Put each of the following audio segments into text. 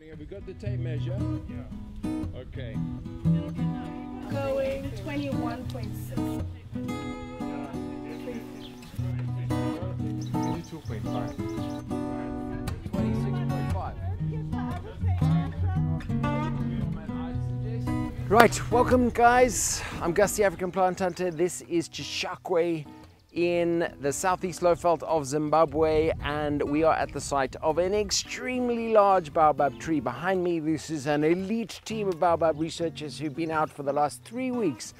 Have we got the tape measure? Yeah. Okay. Going 21.6. 26.5. Right, welcome guys. I'm Gus the African Plant Hunter. This is Chishakwe in the southeast lowveld of Zimbabwe and we are at the site of an extremely large baobab tree. Behind me this is an elite team of baobab researchers who've been out for the last three weeks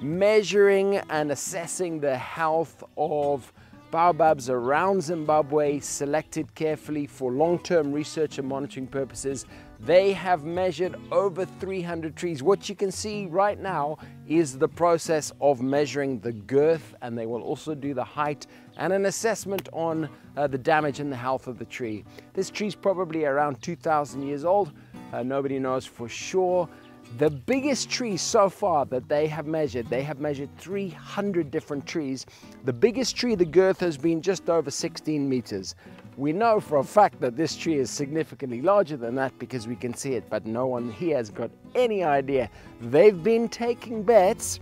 measuring and assessing the health of baobabs around Zimbabwe selected carefully for long-term research and monitoring purposes. They have measured over 300 trees. What you can see right now is the process of measuring the girth and they will also do the height and an assessment on uh, the damage and the health of the tree. This tree is probably around 2,000 years old. Uh, nobody knows for sure. The biggest tree so far that they have measured, they have measured 300 different trees. The biggest tree, the girth has been just over 16 meters. We know for a fact that this tree is significantly larger than that because we can see it, but no one here has got any idea. They've been taking bets.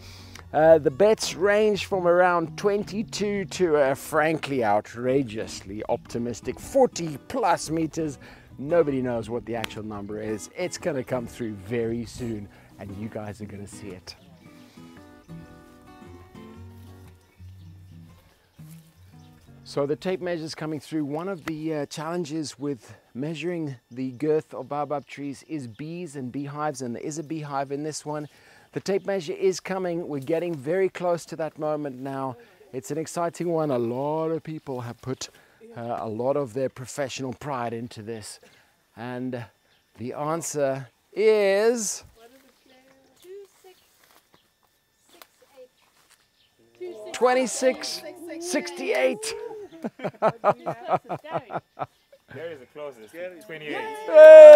Uh, the bets range from around 22 to a frankly outrageously optimistic 40 plus meters Nobody knows what the actual number is. It's going to come through very soon and you guys are going to see it. So the tape measure is coming through. One of the uh, challenges with measuring the girth of baobab trees is bees and beehives and there is a beehive in this one. The tape measure is coming. We're getting very close to that moment now. It's an exciting one. A lot of people have put uh, a lot of their professional pride into this. And the answer is... 26, 68. There is the closest. 28. Hey!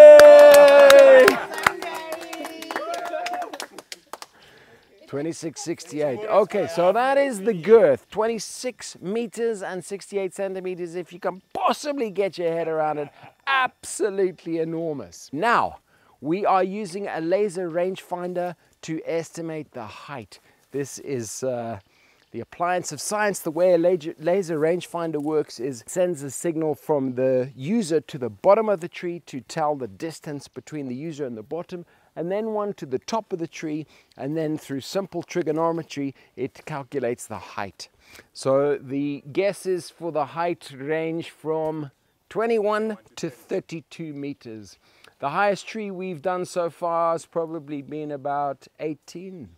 2668. Okay, so that is the girth 26 meters and 68 centimeters. If you can possibly get your head around it, absolutely enormous. Now, we are using a laser rangefinder to estimate the height. This is uh, the appliance of science. The way a laser rangefinder works is sends a signal from the user to the bottom of the tree to tell the distance between the user and the bottom and then one to the top of the tree, and then through simple trigonometry, it calculates the height. So the guesses for the height range from 21 to 32 meters. The highest tree we've done so far has probably been about 18.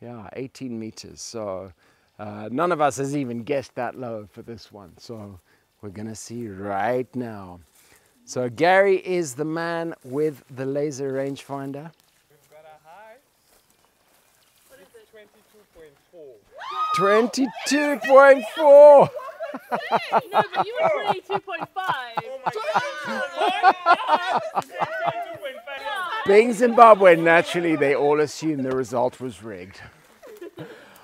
Yeah, 18 meters. So uh, none of us has even guessed that low for this one. So we're gonna see right now. So Gary is the man with the laser rangefinder. We've got a high. What is it? 22.4. 22.4! no, but you were 22.5. Being Zimbabwe, naturally, they all assume the result was rigged.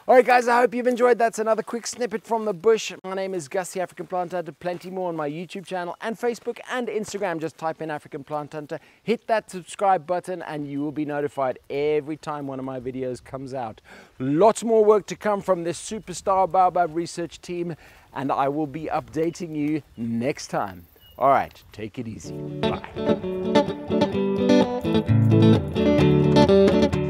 All right, guys, I hope you've enjoyed. That's another quick snippet from the bush. My name is Gus the African Plant Hunter. Plenty more on my YouTube channel and Facebook and Instagram. Just type in African Plant Hunter. Hit that subscribe button and you will be notified every time one of my videos comes out. Lots more work to come from this superstar Baobab research team and I will be updating you next time. All right, take it easy. Bye.